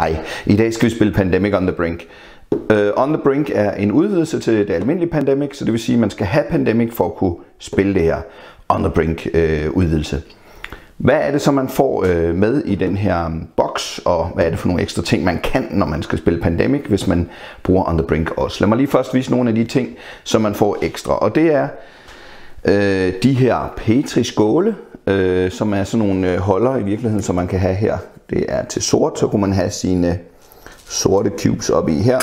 Hej, i dag skal vi spille Pandemic on the Brink. Uh, on the Brink er en udvidelse til det almindelige Pandemic, så det vil sige, at man skal have Pandemic for at kunne spille det her On the Brink uh, udvidelse. Hvad er det så, man får uh, med i den her um, boks, og hvad er det for nogle ekstra ting, man kan, når man skal spille Pandemic, hvis man bruger On the Brink også? Lad mig lige først vise nogle af de ting, som man får ekstra, og det er uh, de her Petri-skåle, øh, som er sådan nogle øh, holder i virkeligheden, som man kan have her det er til sort, så kunne man have sine sorte cubes op i her.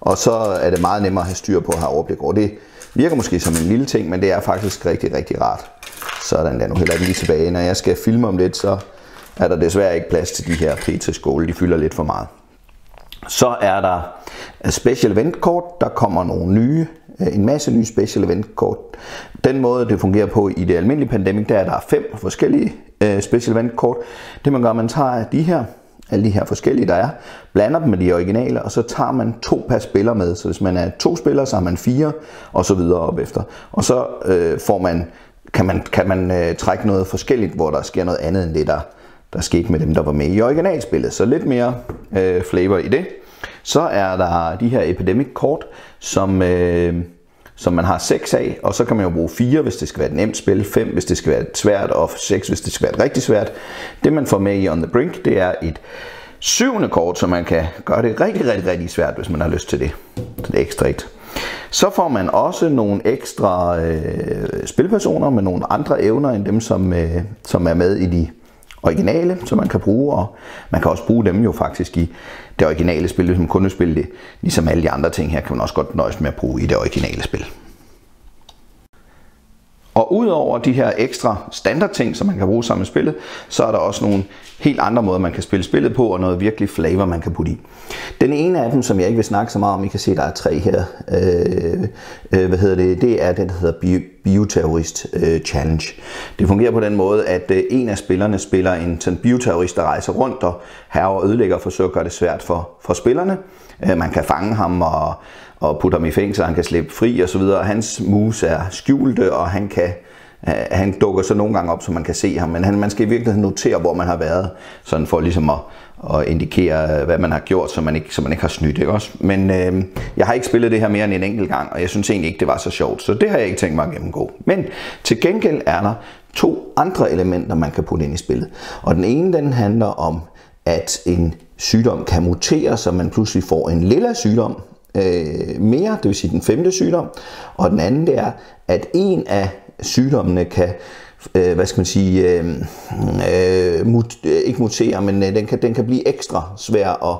Og så er det meget nemmere at have styr på at have overblik over. Det virker måske som en lille ting, men det er faktisk rigtig, rigtig rart. Sådan der, nu hælder den lige tilbage. Når jeg skal filme om lidt, så er der desværre ikke plads til de her Petri-skåle. De fylder lidt for meget. Så er der special event kort. Der kommer nogle nye, Øh, en masse nye special event kort. Den måde det fungerer på i det almindelige pandemic, der er der fem forskellige øh, special event kort. Det man gør, man tager de her, alle de her forskellige der er, blander dem med de originale, og så tager man to per spiller med. Så hvis man er to spillere, så har man fire, og så videre op efter. Og så øh, får man, kan man, kan man øh, trække noget forskelligt, hvor der sker noget andet end det, der, der skete med dem, der var med i originalspillet. Så lidt mere øh, flavor i det. Så er der de her Epidemic kort, som, øh, som man har 6 af, og så kan man jo bruge 4, hvis det skal være et nemt spil, 5, hvis det skal være et svært, og 6, hvis det skal være et rigtig svært. Det man får med i On The Brink, det er et syvende kort, så man kan gøre det rigtig, rigtig, rigtig svært, hvis man har lyst til det. Så det er ekstra et. Så får man også nogle ekstra øh, spilpersoner med nogle andre evner end dem, som, øh, som er med i de originale, som man kan bruge, og man kan også bruge dem jo faktisk i det originale spil, hvis man kun vil spille det. Ligesom alle de andre ting her, kan man også godt nøjes med at bruge i det originale spil. Og udover de her ekstra standardting, som man kan bruge sammen med spillet, så er der også nogle helt andre måder, man kan spille spillet på, og noget virkelig flavor, man kan putte i. Den ene af dem, som jeg ikke vil snakke så meget om, I kan se, der er tre her, øh, øh, hvad hedder det, det er den, der hedder Bio Bioterrorist øh, Challenge. Det fungerer på den måde, at øh, en af spillerne spiller en sådan bioterrorist, der rejser rundt og herrer og ødelægger og forsøger at gøre det svært for, for spillerne. Øh, man kan fange ham og, og putte ham i fængsel, han kan slippe fri og så videre. Hans moves er skjulte, og han kan øh, han dukker så nogle gange op, så man kan se ham, men han, man skal i virkeligheden notere, hvor man har været, sådan for ligesom at, at indikere, øh, hvad man har gjort, så man ikke, så man ikke har snydt. Ikke også? Men øh, jeg har ikke spillet det her mere end en enkelt gang, og jeg synes egentlig ikke, det var så sjovt, så det har jeg ikke tænkt mig at gennemgå. Men til gengæld er der to andre elementer, man kan putte ind i spillet. Og den ene, den handler om, at en sygdom kan mutere, så man pludselig får en lilla sygdom, øh, mere, det vil sige den femte sygdom. Og den anden det er, at en af sygdommene kan øh, hvad skal man sige, øh, øh, mut, øh, ikke mutere, men øh, den, kan, den kan blive ekstra svær at,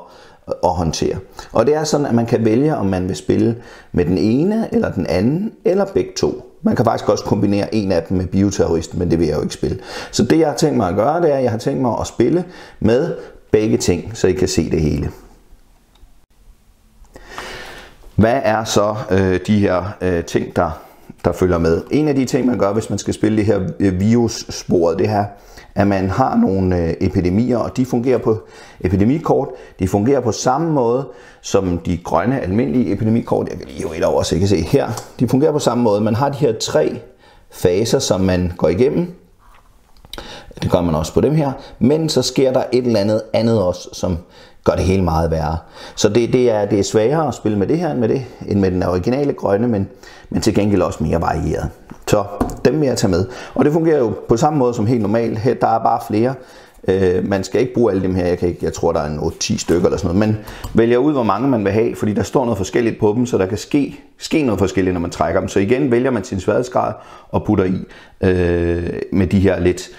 at håndtere. Og det er sådan, at man kan vælge, om man vil spille med den ene, eller den anden, eller begge to. Man kan faktisk også kombinere en af dem med bioterroristen, men det vil jeg jo ikke spille. Så det jeg har tænkt mig at gøre, det er, at jeg har tænkt mig at spille med begge ting, så I kan se det hele. Hvad er så øh, de her øh, ting, der, der følger med? En af de ting, man gør, hvis man skal spille det her øh, virussporet, det her, at man har nogle øh, epidemier, og de fungerer på epidemikort. De fungerer på samme måde som de grønne almindelige epidemikort. Jeg kan lige jo et over, så I kan se her. De fungerer på samme måde. Man har de her tre faser, som man går igennem. Det gør man også på dem her. Men så sker der et eller andet andet også, som gør det hele meget værre. Så det, det, er, det er sværere at spille med det her end med, det, end med den originale grønne, men, men til gengæld også mere varieret. Så dem vil jeg tage med. Og det fungerer jo på samme måde som helt normalt. Her, der er bare flere. Øh, man skal ikke bruge alle dem her. Jeg, kan ikke, jeg tror, der er en 8-10 stykker eller sådan noget. Men vælger ud, hvor mange man vil have, fordi der står noget forskelligt på dem, så der kan ske, ske noget forskelligt, når man trækker dem. Så igen vælger man sin sværhedsgrad og putter i øh, med de her lidt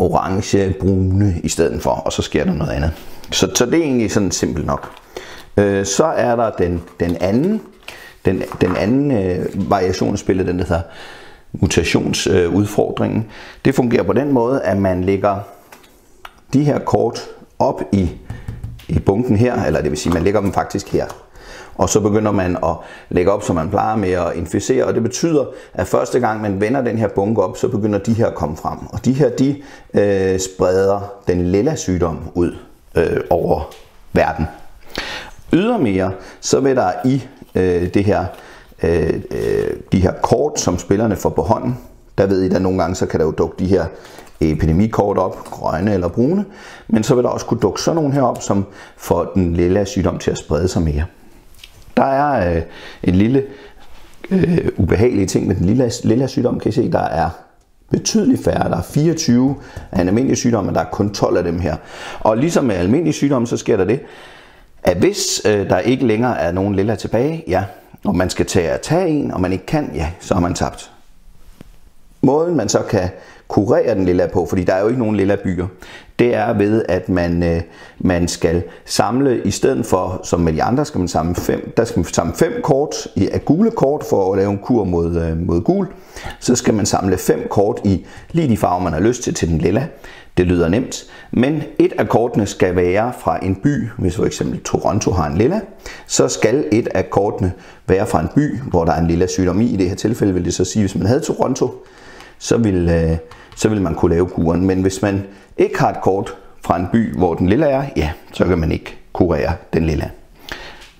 orange, brune i stedet for, og så sker der noget andet. Så, så det er egentlig sådan simpelt nok. Øh, så er der den, den anden, den, den anden øh, variation af spillet, den der hedder mutationsudfordringen. Øh, det fungerer på den måde, at man lægger de her kort op i, i bunken her, eller det vil sige, man lægger dem faktisk her. Og så begynder man at lægge op, som man plejer med at inficere, og det betyder, at første gang man vender den her bunke op, så begynder de her at komme frem. Og de her, de øh, spreder den lilla sygdom ud øh, over verden. Ydermere, så vil der i øh, det her, øh, øh, de her kort, som spillerne får på hånden, der ved I, at nogle gange så kan der jo dukke de her epidemikort op, grønne eller brune, men så vil der også kunne dukke sådan nogle her op, som får den lille sygdom til at sprede sig mere. Der er øh, en lille øh, ubehagelig ting med den lille, lille sygdom, kan I se, der er betydeligt færre. Der er 24 af en almindelig sygdom, men der er kun 12 af dem her. Og ligesom med almindelige sygdomme, så sker der det, at hvis øh, der ikke længere er nogen lilla tilbage, ja, og man skal tage at tage en, og man ikke kan, ja, så har man tabt. Måden man så kan kurere den lilla på, fordi der er jo ikke nogen lilla byer, det er ved, at man, øh, man skal samle, i stedet for, som med de andre, skal man samle fem, der skal man samle fem kort i, af gule kort for at lave en kur mod, øh, mod gul. Så skal man samle fem kort i lige de farver, man har lyst til, til den lilla. Det lyder nemt, men et af kortene skal være fra en by, hvis for eksempel Toronto har en lilla, så skal et af kortene være fra en by, hvor der er en lilla sygdom i. I det her tilfælde vil det så sige, hvis man havde Toronto, så vil, øh, så vil man kunne lave kuren. Men hvis man ikke har et kort fra en by, hvor den lille er, ja, så kan man ikke kurere den lille.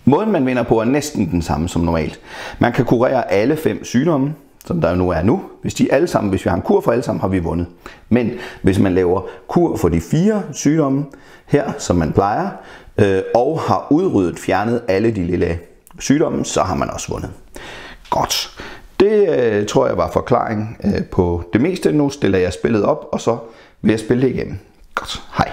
Måden man vinder på er næsten den samme som normalt. Man kan kurere alle fem sygdomme, som der nu er nu. Hvis de alle sammen, hvis vi har en kur for alle sammen, har vi vundet. Men hvis man laver kur for de fire sygdomme her, som man plejer, øh, og har udryddet, fjernet alle de lille sygdomme, så har man også vundet. Godt. Det øh, tror jeg var forklaring øh, på det meste. Nu stiller jeg spillet op, og så vil jeg spille det igen. Godt. Hej.